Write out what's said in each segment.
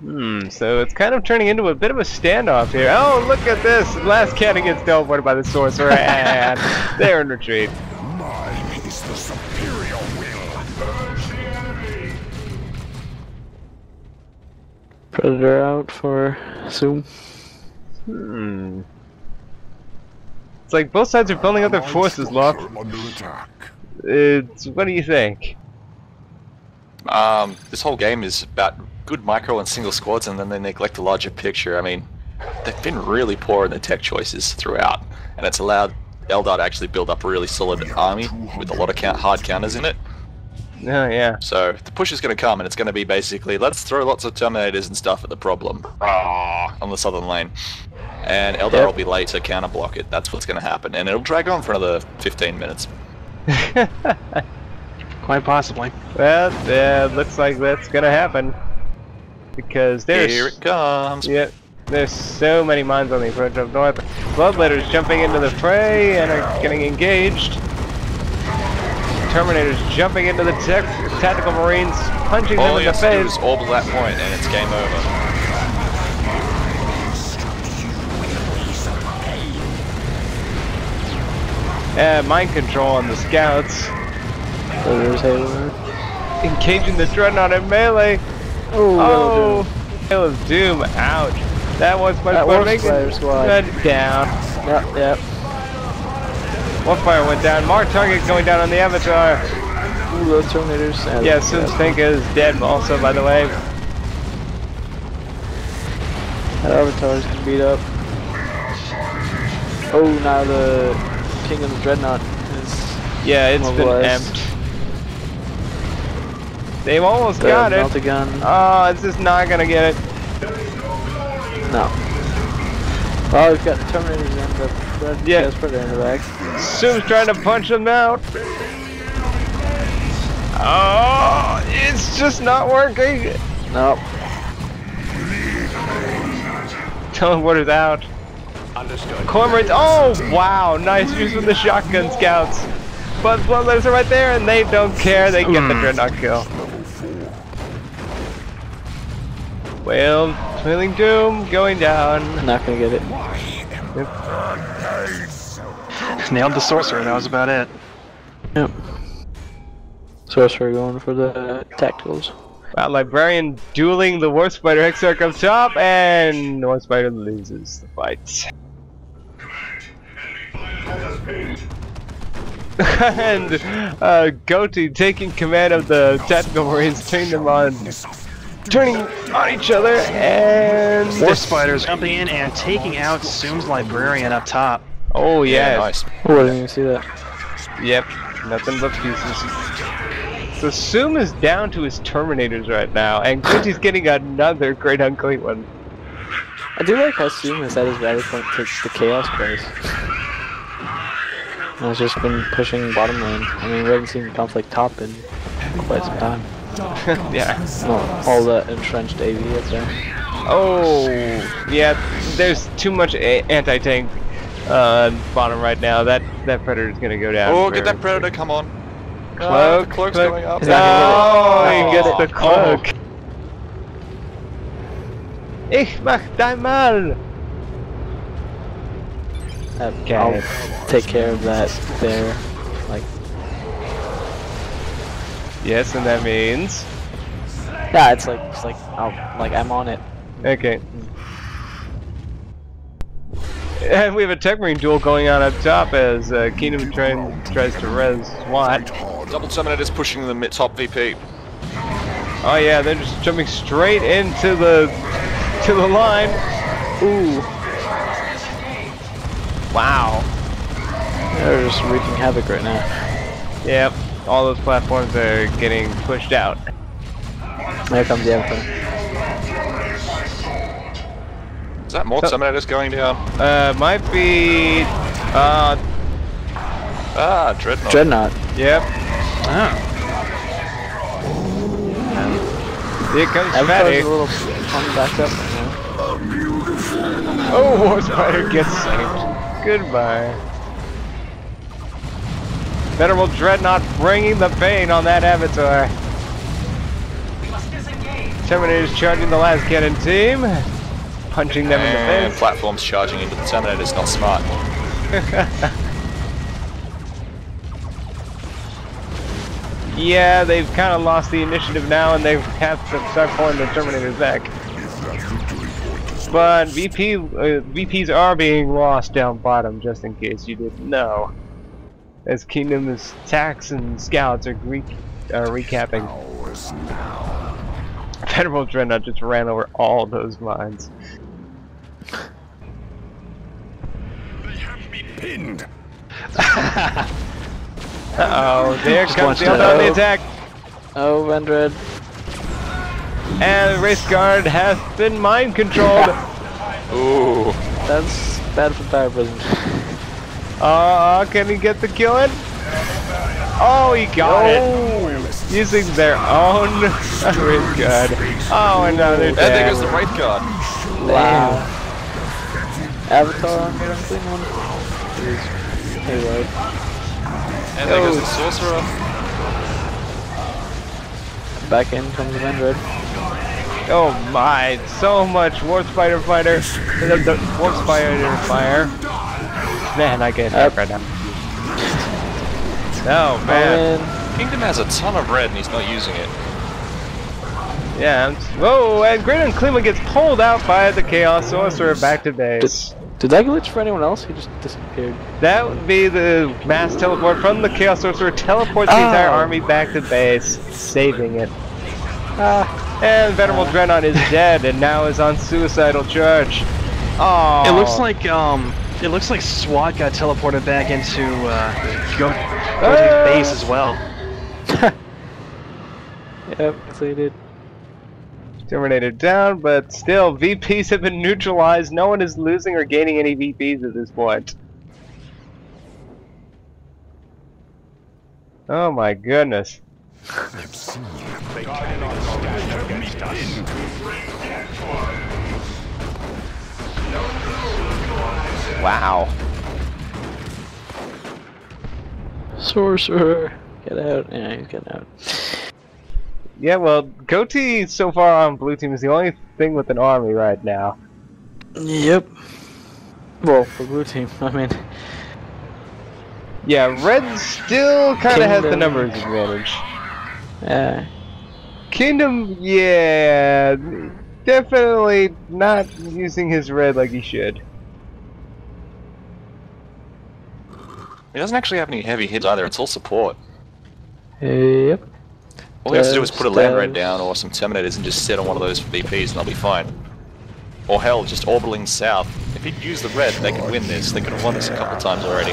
Hmm, so it's kind of turning into a bit of a standoff here. Oh, look at this! Lascannon gets teleported by the sorcerer, and they're in retreat. Mine is the superior will. Predator out for Zoom. Hmm. It's like both sides are building up their forces, Loft. structure Under attack. It's, what do you think? Um, this whole game is about good micro and single squads, and then they neglect the larger picture. I mean, they've been really poor in their tech choices throughout, and it's allowed Eldar to actually build up a really solid army with a lot of count- hard counters in it. Oh, yeah. So the push is going to come, and it's going to be basically let's throw lots of Terminators and stuff at the problem Rah, on the southern lane, and Eldar Yep. will be late to counter block it. That's what's going to happen, and it'll drag on for another 15 minutes. Quite possibly. well, uh, looks like that's gonna happen. Because there's... Here it comes. Yep. There's so many mines on the approach up north. Bloodletters jumping into the fray and are getting engaged. Terminators jumping into the tech tactical marines, punching All them in the have to do face. is orbital that point, and it's game over. Uh, mind control on the scouts. Halo. Engaging the dreadnought in melee. Oh, Oh, Hail of Doom. Ouch. That was my That fun. was Making Spider Squad. that down. Yep, yep. One fire went down. Mark target going down on the Avatar. Ooh, those Terminators. Yeah, Yeah, Sims Think is dead also, by the way. That Avatar's gonna beat up. Oh, now the King of the Dreadnought is Yeah, it's been amped. They've almost the got it. Meltagun. Oh, ah, it's just not gonna get it. No. Oh, we've got the Terminators in, the Red Yeah. Gas Predator in the back. Soon's trying to punch them out. Oh, it's just not working. No. Teleporter's out. Understood. Cormorants. Oh, wow. Nice use of the shotgun scouts. But Bloodletters are right there and they don't care. They get the hmm. dreadnought kill. Well, Twilling Doom going down. Not gonna get it. Nailed the sorcerer, that was about it. Yep. Sorcerer going for the tacticals. Wow, Librarian dueling the Warp Spider Exarch up top, and War Spider loses the fight. and uh, Goatee taking command of the Tactical Marines, turning them on, turning on each other, and Warp spiders jumping in and taking out Zoom's librarian up top. oh yeah, nice. Oh, I didn't even see that. yep, nothing but pieces. So Zoom is down to his Terminators right now, and Goatee's getting another Great Unclean one. I do like how Zoom has had his rally point to the Chaos base. And has just been pushing bottom lane. I mean, we haven't seen conflict top in quite some time. yeah. Well, all the entrenched AV up there. Oh, yeah. There's too much a- anti-tank uh, bottom right now. That that predator's gonna go down. Oh, get that predator! Come on. Cloak, Ah, the cloak's cloak. going up. He's not Oh, he get gets the cloak. Ich mach dein Mal. Uh, Okay. I'll take care of that there. Like, Yes, and that means. yeah, it's like, it's like, I'll, like I'm on it. Okay. And we have a Tech Marine duel going on up top as uh, Kingdom try- tries to res SWAT. Double Terminators pushing the mid top VP. Oh yeah, they're just jumping straight into the to the line. Ooh. Wow. They're just wreaking havoc right now. Yep. All those platforms are getting pushed out. There comes the Avatar. Is that more So- Terminators going down? Uh, might be. Uh, Ah, Dreadnought. Dreadnought. yep. Oh. Here comes Avatar's Fatty. a little on back up right now. Oh, War Spider gets saved. Goodbye. Venerable Dreadnought bringing the pain on that Avatar. Terminators charging the lascannon team. Punching them in the And face. platforms charging into the Terminator's not smart. Yeah, they've kind of lost the initiative now, and they have had to start pulling the Terminators back. But VP, uh, VPs are being lost down bottom, just in case you didn't know. As Kingdom's attacks and scouts are Greek, uh, recapping. Ours now. Federal Dreadnought just ran over all those mines. They have me pinned. Uh oh, there Just comes watch the on the attack, Oh, Vendred. and Wraith Guard has been mind controlled. Ooh. That's bad for Power Prison. Uh, can he get the kill in? Oh, he got it. Using their own Wraith Guard. Oh, and now they're And there the Wraith Guard. Wow. Avatar on Good Unclean one? Jeez. Hey, right. And there goes Oh. the Sorcerer. Back in comes the Vendred. Oh my, so much Warp Spider Fighter. The, the Warp Spider Fire. Man, I get Up. hurt right now. Oh man. Man. Kingdom has a ton of red and he's not using it. Yeah. I'm- Whoa, and Great Unclean gets pulled out by the Chaos Sorcerer back to base. Did that glitch for anyone else? He just disappeared. That would be the mass teleport from the Chaos Sorcerer, teleports the entire Oh. army back to base, saving it. Ah. And Venerable Dreadnought is dead and now is on suicidal charge. Oh. It looks like um, it looks like SWAT got teleported back into uh, Go Goatee's Ah! base as well. Yep, completed. Terminator down, but still, VPs have been neutralized. No one is losing or gaining any VPs at this point. Oh my goodness. They have me Wow. Sorcerer. Get out. Yeah, he's getting out. Yeah, well, Goatee so far on blue team is the only thing with an army right now. Yep. Well, for blue team, I mean. Yeah, red still kind of has the numbers advantage. Yeah. Kingdom, yeah, definitely not using his red like he should. He doesn't actually have any heavy hits either, it's all support. Yep. All he has to do is put a Land Raider down or some Terminators and just sit on one of those VPs and they'll be fine. Or hell, just orbiting south. If he'd used the red, they could win this. They could have won this a couple times already.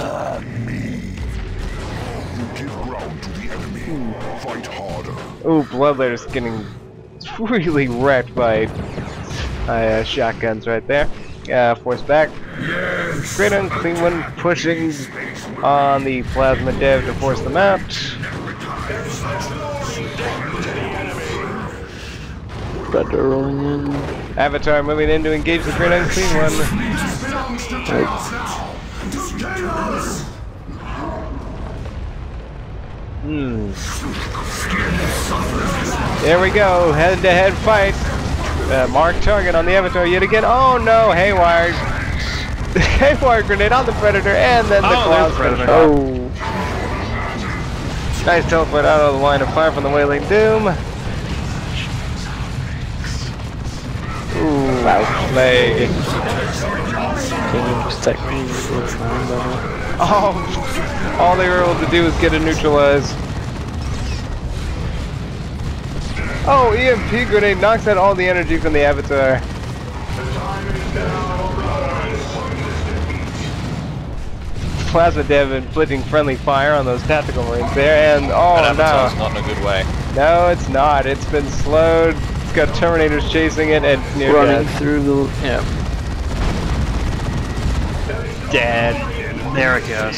Give ground to the enemy. Fight harder. Ooh, Bloodletter's getting really wrecked by uh, shotguns right there. Uh, force back. Yes, Great unclean one pushing on the plasma dev to force them out. Predator rolling in. Avatar moving in to engage the great Unclean one. Hmm. There we go, head-to-head fight. Uh, mark target on the Avatar yet again. Oh no, Haywire. Haywire grenade on the Predator, and then the Oh, Cloud's there's Predator. Oh. Nice teleport out of the line of fire from the Wailing Doom. Ooh, wow. play. Kingdom's technically was nine. Oh, all they were able to do was get a neutralize. Oh, EMP grenade knocks out all the energy from the Avatar. Plasma Dev inflicting friendly fire on those tactical marines there, and And oh Avatar's no, not in a good way. no, it's not. It's been slowed. It's got Terminators chasing it, and near Running death. through the. Yeah. Dead. There it goes.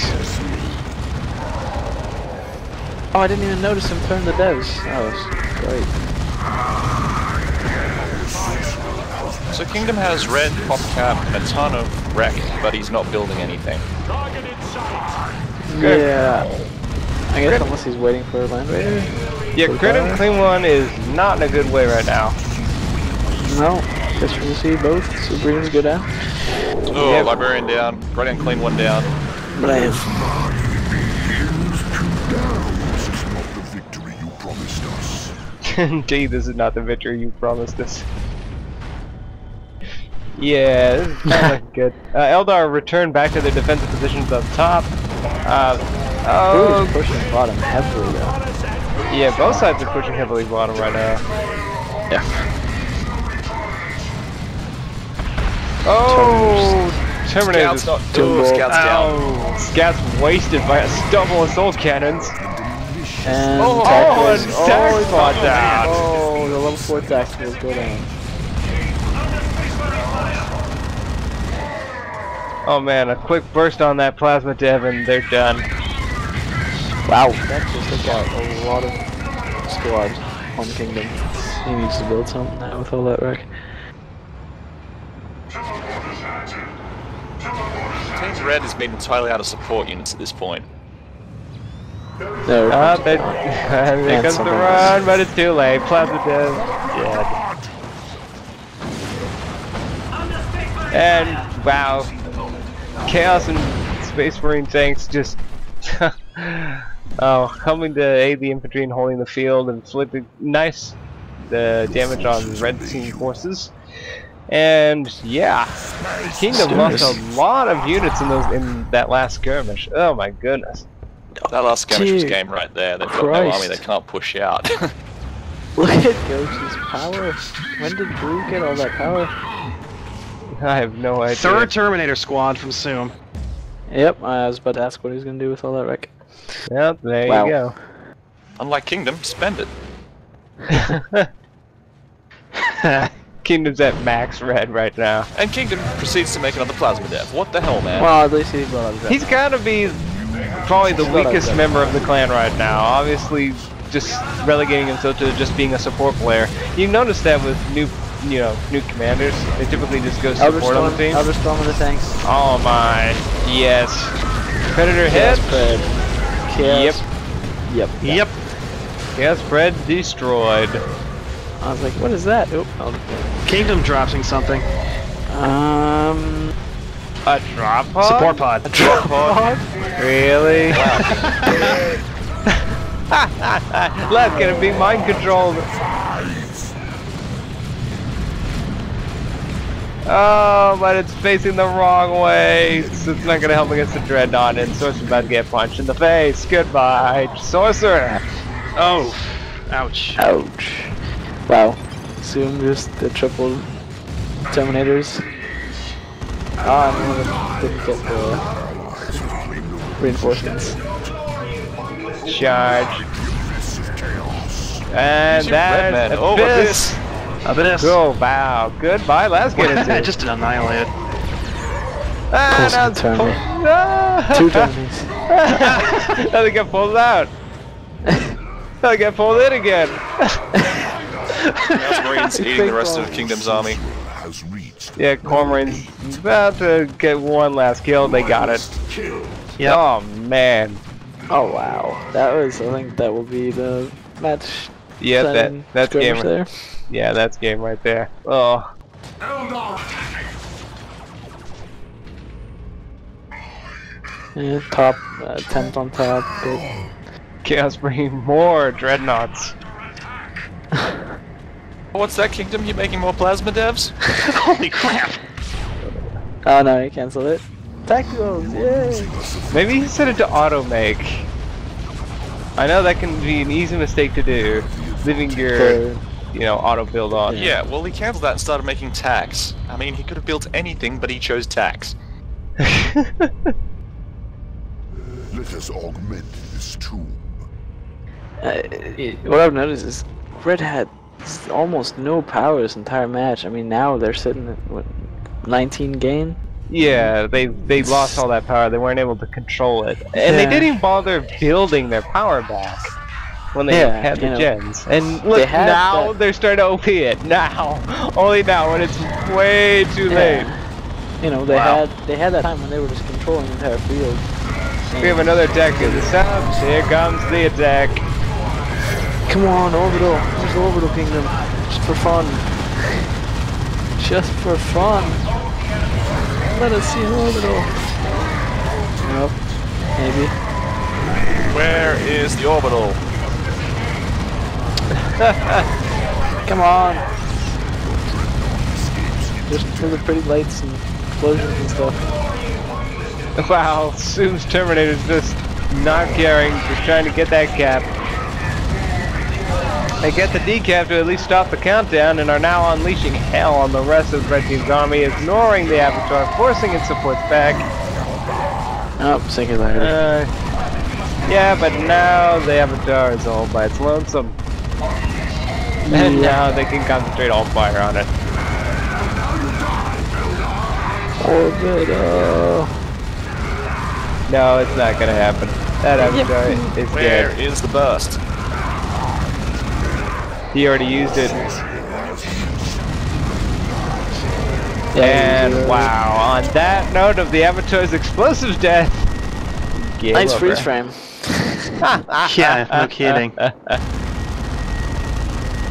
Oh, I didn't even notice him turn the devs. That was great. So Kingdom has red, pop cap, and a ton of wreck, but he's not building anything. Good. Yeah. I guess unless he's waiting for a land raider. Yeah, Full Grid power? and Clean One is not in a good way right now. No, guess we're gonna see both Supremes go down. Oh, Yep. Librarian down. Right and clean one down. Brave. This is not the victory you promised us. Indeed, this is not the victory you promised us. Yeah, this is kind of good. Uh, Eldar returned back to their defensive positions up top. Uh, Blue oh, is pushing bottom heavily though. yeah, both sides are pushing heavily bottom right now. Yeah. Oh, Terminators. Scouts not. Two Oh, more. scouts down. Scouts wasted by a stubble assault cannons. And Oh, tacticals- oh, and tac he spot popped. Oh, the level 4 tacticals go down. Oh man, a quick burst on that plasma dev and they're done. Wow, that just took out a lot of squads on Kingdom. He needs to build something now with all that wreck. Team Red has been entirely out of support units at this point. There, Ah, comes there, the line. there comes the something run, but it's too late. Plasma dev, dead. And wow, Chaos and Space Marine tanks just oh coming to aid the infantry and holding the field and flipping nice the damage on red team forces. And yeah, Kingdom lost a lot of units in those in that last skirmish. Oh my goodness. That last skirmish was game right there. They've got no army they can't push out. Look at Ghost's power. When did Blue get all that power? I have no idea. Third Terminator squad from Zoom. Yep, I was about to ask what he's gonna do with all that wreck. Yep, there Wow. you go. Unlike Kingdom, spend it. Kingdom's at max red right now. And Kingdom proceeds to make another plasma dev. What the hell, man? Well, at least he brought up. He's gotta be probably the weakest member of the clan right now. Obviously, just relegating himself to just being a support player. You notice that with new, you know, new commanders. They typically just go Eldar support on the team. Elder Storm in the tanks. Oh my, yes. Predator hit. Chaos Pred. Chaos. Yep. Yep. Yes, Fred destroyed. I was like, what is that? Oop. I'll- Kingdom dropping something. Um. A drop pod. Support pod. A Drop pod. Really? Let's get him be mind controlled. Oh, but it's facing the wrong way. So it's not gonna help against the dreadnought, and Sorcerer's about to get punched in the face. Goodbye, Sorcerer. Oh. Ouch. Ouch. Wow. Soon just the triple Terminators. Ah, I knew didn't get the reinforcements. Charge. And Red that man over abyss. This. Abyss. Oh wow. Goodbye. Let's get into it. Just annihilated. ah, Pulls now it's turn. pulled- Ah. Two Terminators. now they get pulled out. now they get pulled in again. Chaos Marines eating the rest of Kingdom's army. Yeah, Cormoran's about to get one last kill. They got it. Yep. Oh man. Oh wow. That was I think that will be the match. Yeah, that planning that's game. skirmish there. Yeah, that's game right there. Oh. Yeah, top uh, tent on top. But Chaos bringing more dreadnoughts. What's that, Kingdom? You making more plasma devs? Holy crap. oh no, you cancelled it. Tacticals, yay! Maybe he set it to auto make. I know that can be an easy mistake to do, leaving your For- you know auto build on. Yeah, well, he cancelled that and started making tax. I mean, he could have built anything, but he chose tax. Let us augment this tomb. Uh, what I've noticed is Red had s- almost no power this entire match. I mean, now they're sitting at what, 19 gain. Yeah, they they lost all that power. They weren't able to control it, and they didn't even bother building their power back when they Yeah, had the know, gens. And look, had now that- they're starting to OP it. Now, only now when it's way too late. You know, they Wow. had they had that time when they were just controlling the entire field. We have another attack in the south. Here comes the attack. Come on, orbital. There's the orbital kingdom. Just for fun. Just for fun. Let us see orbital. Nope. Maybe. Where is the orbital? Come on. Just for the pretty lights and explosions and stuff. Wow, Zoom's Terminator's just not caring, just trying to get that cap. They get the decap to at least stop the countdown and are now unleashing hell on the rest of Red Team's army, ignoring the Avatar, forcing its supports back. Oh, singularity. Uh, yeah, but now the Avatar is all by its lonesome. And now they can concentrate all fire on it. Orbital. No, it's not gonna happen. That Avatar is Where dead. is the burst? He already used it. And uh, wow, on that note of the Avatar's explosive death. game Nice over. freeze frame. Yeah, no kidding.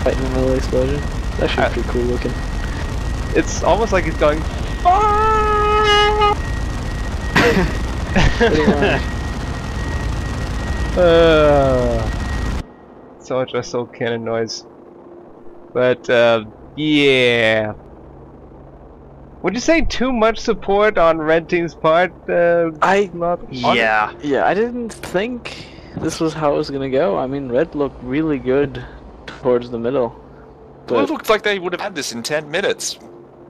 Right in the middle of the explosion. That should be pretty cool looking. It's almost like he's going. "Fire!" Pretty much. Uh, so much wrestle cannon noise. But uh, yeah. Would you say too much support on Red Team's part? Uh, I not. yeah. yeah, I didn't think this was how it was gonna go. I mean, red looked really good towards the middle, Well, it but looked like they would have had this in 10 minutes.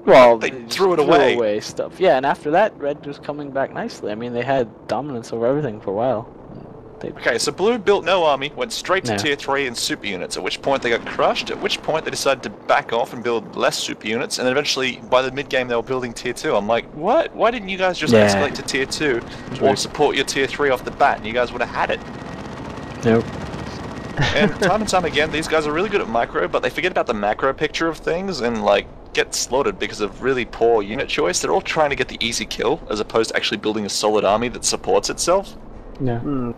well, they just threw it away. away stuff. Yeah, and after that, red was coming back nicely. I mean, they had dominance over everything for a while. They, Okay, so Blue built no army, went straight to No. tier 3 and super units, at which point they got crushed, at which point they decided to back off and build less super units, and then eventually, by the mid game, they were building tier 2. I'm like, what? Why didn't you guys just Yeah. escalate to tier 2 or support your tier 3 off the bat, and you guys would have had it? nope. And time and time again, these guys are really good at micro, but they forget about the macro picture of things and like get slaughtered because of really poor unit choice. They're all trying to get the easy kill as opposed to actually building a solid army that supports itself. Yeah. Hmm.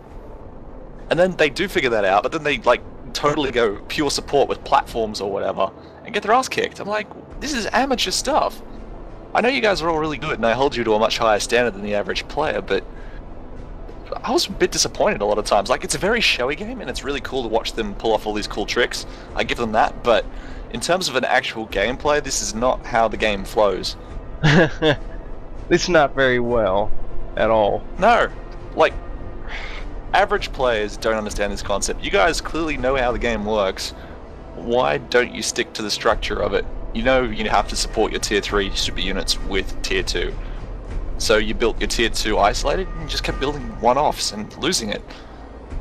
And then they do figure that out, but then they like totally go pure support with platforms or whatever and get their ass kicked. I'm like, this is amateur stuff. I know you guys are all really good and I hold you to a much higher standard than the average player, but I was a bit disappointed a lot of times. Like, it's a very showy game and it's really cool to watch them pull off all these cool tricks. I give them that, but in terms of an actual gameplay, this is not how the game flows. it's not very well at all. No, like average players don't understand this concept. You guys clearly know how the game works. Why don't you stick to the structure of it? You know you have to support your tier 3 super units with tier 2. So you built your tier 2 isolated and you just kept building one-offs and losing it.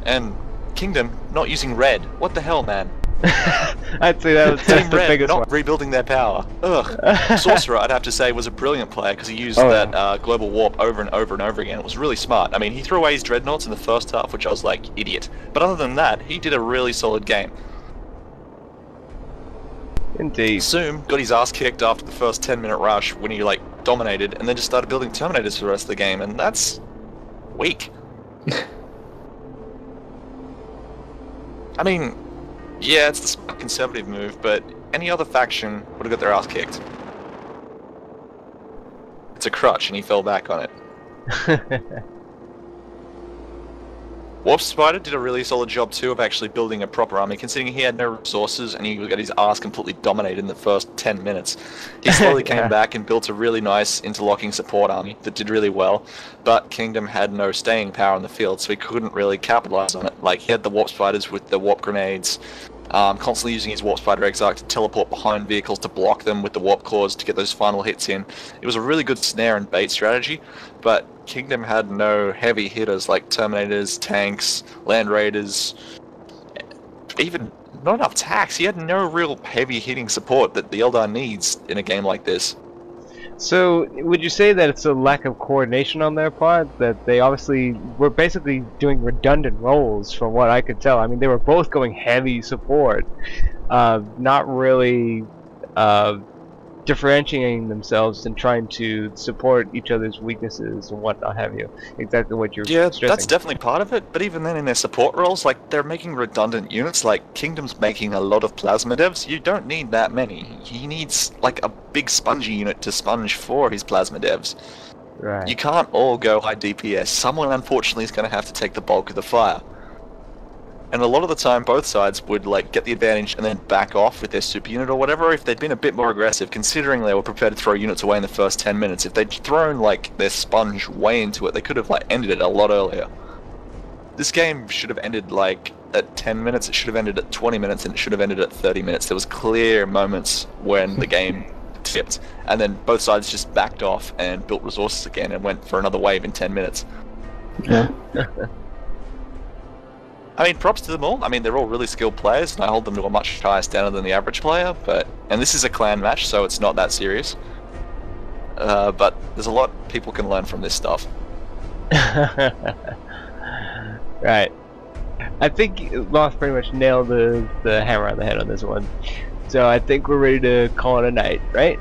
And Kingdom not using red. What the hell, man? I'd say that was Team the Red biggest not one. rebuilding their power. Ugh. Sorcerer, I'd have to say, was a brilliant player because he used Oh, that yeah. uh, global warp over and over and over again. It was really smart. I mean, he threw away his dreadnoughts in the first half, which I was like, idiot. But other than that, he did a really solid game. Indeed. Zoom got his ass kicked after the first 10 minute rush when he like dominated, and then just started building Terminators for the rest of the game, and that's weak. I mean, yeah, it's the conservative move, but any other faction would have got their ass kicked. It's a crutch, and he fell back on it. Warp Spider did a really solid job too of actually building a proper army, considering he had no resources and he got his ass completely dominated in the first 10 minutes. He slowly Yeah. came back and built a really nice interlocking support army that did really well, but Kingdom had no staying power on the field, so he couldn't really capitalize on it. Like, he had the Warp Spiders with the Warp Grenades, um, constantly using his Warp Spider Exarch to teleport behind vehicles to block them with the Warp Claws to get those final hits in. It was a really good snare and bait strategy, but Kingdom had no heavy hitters like Terminators, tanks, Land Raiders, even not enough tax. He had no real heavy hitting support that the Eldar needs in a game like this. So, would you say that it's a lack of coordination on their part? That they obviously were basically doing redundant roles, from what I could tell. I mean, they were both going heavy support, uh, not really uh, differentiating themselves and trying to support each other's weaknesses and whatnot have you. Exactly what you're Yeah, stressing. that's definitely part of it. But even then, in their support roles, like they're making redundant units. Like Kingdom's making a lot of plasma devs. You don't need that many. He needs like a big spongy unit to sponge for his plasma devs. right. You can't all go high DPS. Someone unfortunately is going to have to take the bulk of the fire. And a lot of the time, both sides would like get the advantage and then back off with their super unit or whatever. If they'd been a bit more aggressive, considering they were prepared to throw units away in the first 10 minutes, if they'd thrown like their sponge way into it, they could have like ended it a lot earlier. This game should have ended like at 10 minutes. It should have ended at 20 minutes, and it should have ended at 30 minutes. There was clear moments when the game tipped, and then both sides just backed off and built resources again and went for another wave in 10 minutes. Yeah. I mean, props to them all. I mean, they're all really skilled players, and I hold them to a much higher standard than the average player. But and this is a clan match, so it's not that serious. Uh, but there's a lot people can learn from this stuff. right. I think Lost pretty much nailed the, the hammer on the head on this one. So I think we're ready to call it a night, right?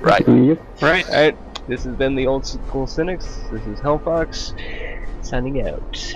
Right. Yep. Right. Alright, this has been the Old School Cynics. This is Hellfox, signing out.